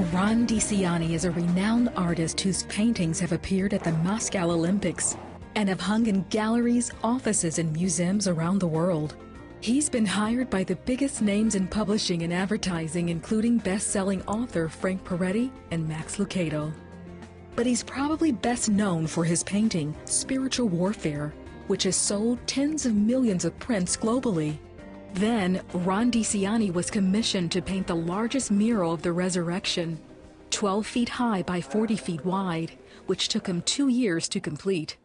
Ron DiCianni is a renowned artist whose paintings have appeared at the Moscow Olympics and have hung in galleries, offices, and museums around the world. He's been hired by the biggest names in publishing and advertising, including best-selling author Frank Peretti and Max Lucado. But he's probably best known for his painting, Spiritual Warfare, which has sold tens of millions of prints globally. Then, Ron DiCianni was commissioned to paint the largest mural of the resurrection, 12 feet high by 40 feet wide, which took him two years to complete.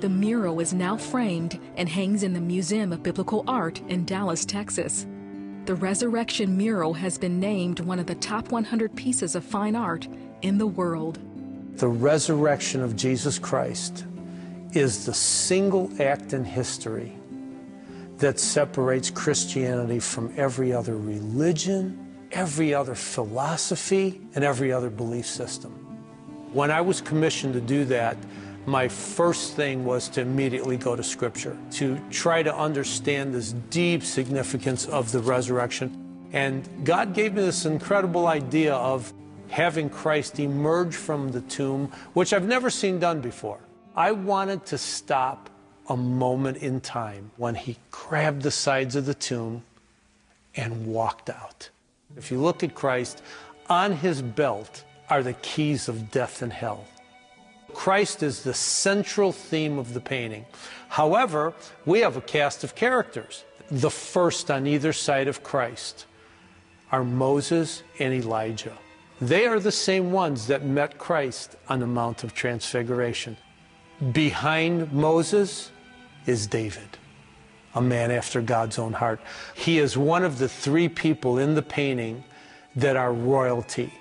The mural is now framed and hangs in the Museum of Biblical Art in Dallas, Texas. The Resurrection mural has been named one of the top 100 pieces of fine art in the world. The resurrection of Jesus Christ is the single act in history that separates Christianity from every other religion, every other philosophy, and every other belief system. When I was commissioned to do that, my first thing was to immediately go to Scripture, to try to understand this deep significance of the resurrection. And God gave me this incredible idea of having Christ emerge from the tomb, which I've never seen done before. I wanted to stop a moment in time when he grabbed the sides of the tomb and walked out. If you look at Christ, on his belt are the keys of death and hell. Christ is the central theme of the painting. However, we have a cast of characters. The first on either side of Christ are Moses and Elijah. They are the same ones that met Christ on the Mount of Transfiguration. Behind Moses is David, a man after God's own heart. He is one of the three people in the painting that are royalty,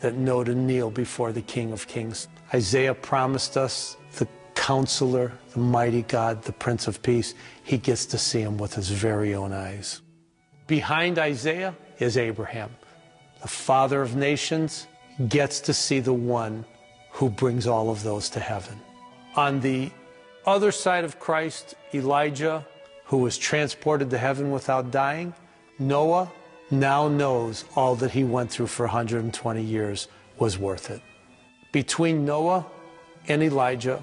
that know to kneel before the King of Kings. Isaiah promised us the counselor, the mighty God, the Prince of Peace. He gets to see him with his very own eyes. Behind Isaiah is Abraham, the father of nations, gets to see the one who brings all of those to heaven. On the other side of Christ, Elijah, who was transported to heaven without dying, Noah now knows all that he went through for 120 years was worth it. Between Noah and Elijah,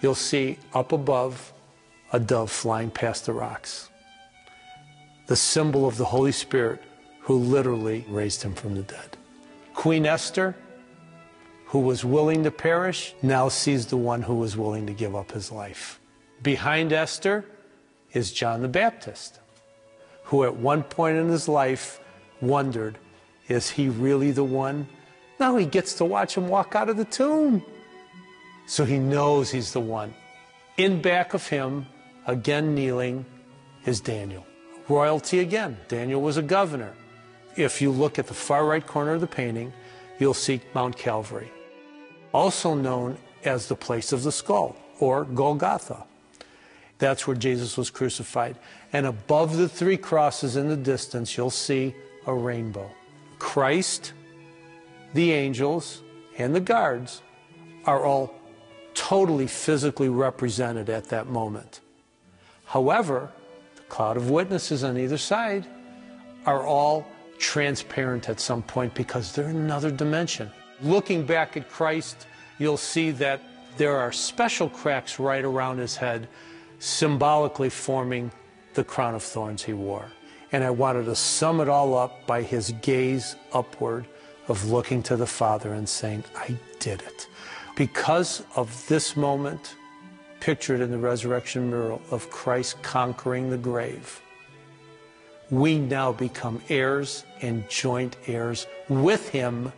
you'll see up above a dove flying past the rocks. The symbol of the Holy Spirit who literally raised him from the dead. Queen Esther, who was willing to perish, now sees the one who was willing to give up his life. Behind Esther is John the Baptist, who at one point in his life wondered, is he really the one now he gets to watch him walk out of the tomb. So he knows he's the one. In back of him, again kneeling, is Daniel. Royalty again. Daniel was a governor. If you look at the far right corner of the painting, you'll see Mount Calvary, also known as the place of the skull, or Golgotha. That's where Jesus was crucified. And above the three crosses in the distance, you'll see a rainbow. Christ the angels, and the guards are all totally physically represented at that moment. However, the cloud of witnesses on either side are all transparent at some point because they're in another dimension. Looking back at Christ, you'll see that there are special cracks right around his head, symbolically forming the crown of thorns he wore. And I wanted to sum it all up by his gaze upward of looking to the Father and saying, I did it. Because of this moment, pictured in the resurrection mural of Christ conquering the grave, we now become heirs and joint heirs with Him,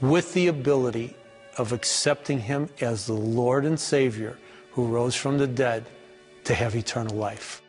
with the ability of accepting Him as the Lord and Savior who rose from the dead to have eternal life.